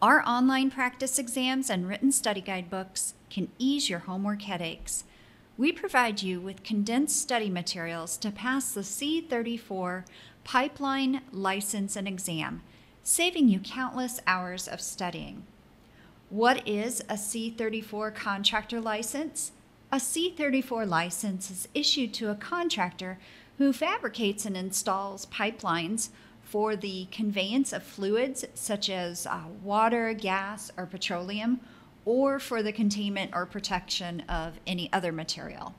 Our online practice exams and written study guidebooks can ease your homework headaches. We provide you with condensed study materials to pass the C34 pipeline license and exam, saving you countless hours of studying. What is a C34 contractor license? A C34 license is issued to a contractor who fabricates and installs pipelines for the conveyance of fluids such as uh, water, gas, or petroleum, or for the containment or protection of any other material.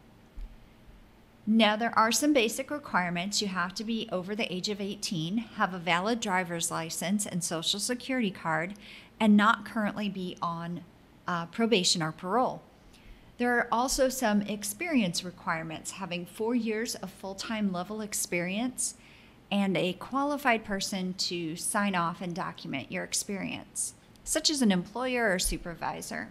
Now, there are some basic requirements. You have to be over the age of 18, have a valid driver's license and social security card, and not currently be on uh, probation or parole. There are also some experience requirements, having four years of full time level experience and a qualified person to sign off and document your experience, such as an employer or supervisor.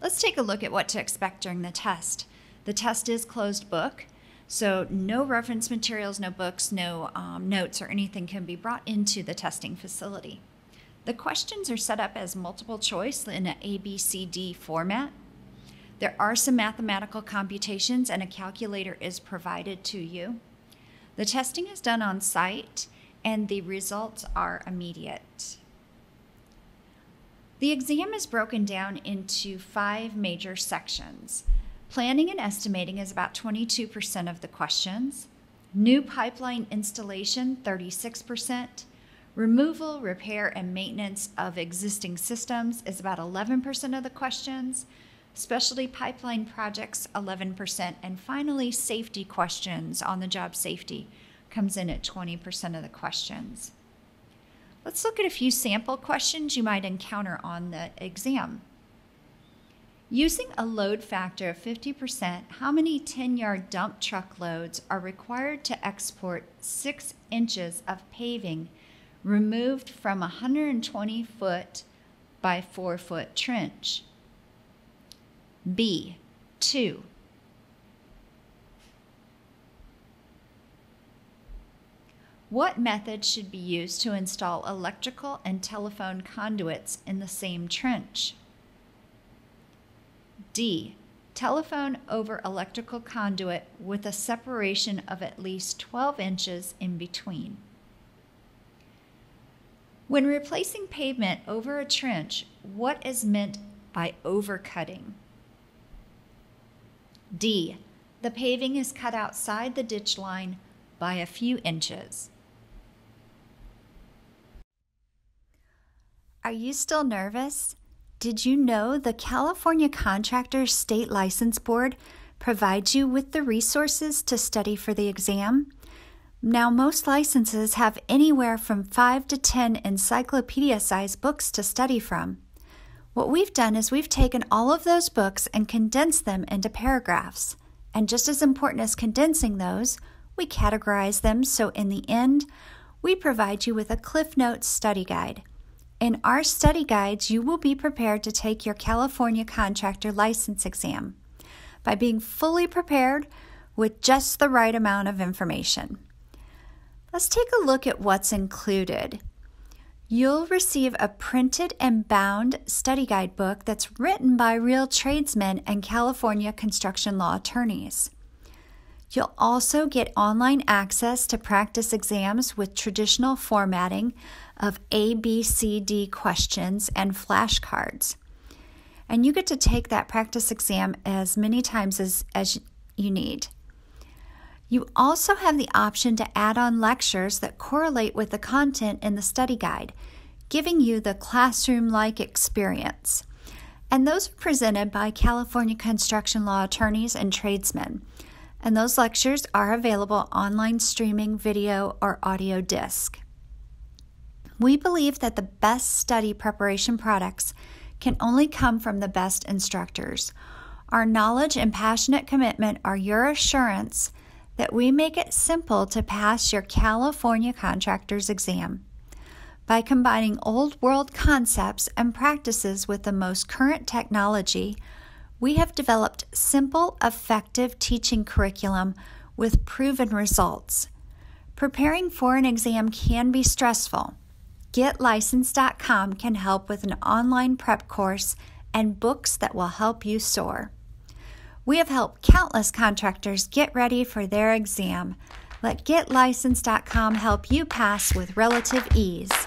Let's take a look at what to expect during the test. The test is closed book, so no reference materials, no books, no um, notes, or anything can be brought into the testing facility. The questions are set up as multiple choice in an ABCD format. There are some mathematical computations, and a calculator is provided to you. The testing is done on site and the results are immediate. The exam is broken down into five major sections. Planning and estimating is about 22% of the questions. New pipeline installation, 36%. Removal, repair, and maintenance of existing systems is about 11% of the questions specialty pipeline projects 11%, and finally, safety questions on the job safety comes in at 20% of the questions. Let's look at a few sample questions you might encounter on the exam. Using a load factor of 50%, how many 10 yard dump truck loads are required to export 6 inches of paving removed from a 120 foot by 4 foot trench? B. 2. What method should be used to install electrical and telephone conduits in the same trench? D. Telephone over electrical conduit with a separation of at least 12 inches in between. When replacing pavement over a trench, what is meant by overcutting? D. The paving is cut outside the ditch line by a few inches. Are you still nervous? Did you know the California Contractors State License Board provides you with the resources to study for the exam? Now, most licenses have anywhere from 5 to 10 encyclopedia sized books to study from. What we've done is we've taken all of those books and condensed them into paragraphs. And just as important as condensing those, we categorize them so in the end, we provide you with a Cliff Notes study guide. In our study guides, you will be prepared to take your California contractor license exam by being fully prepared with just the right amount of information. Let's take a look at what's included. You'll receive a printed and bound study guide book that's written by real tradesmen and California construction law attorneys. You'll also get online access to practice exams with traditional formatting of ABCD questions and flashcards. And you get to take that practice exam as many times as, as you need. You also have the option to add on lectures that correlate with the content in the study guide, giving you the classroom like experience. And those are presented by California construction law attorneys and tradesmen. And those lectures are available online streaming, video, or audio disc. We believe that the best study preparation products can only come from the best instructors. Our knowledge and passionate commitment are your assurance that we make it simple to pass your California contractor's exam. By combining old world concepts and practices with the most current technology, we have developed simple, effective teaching curriculum with proven results. Preparing for an exam can be stressful. GetLicensed.com can help with an online prep course and books that will help you soar. We have helped countless contractors get ready for their exam. Let GetLicensed.com help you pass with relative ease.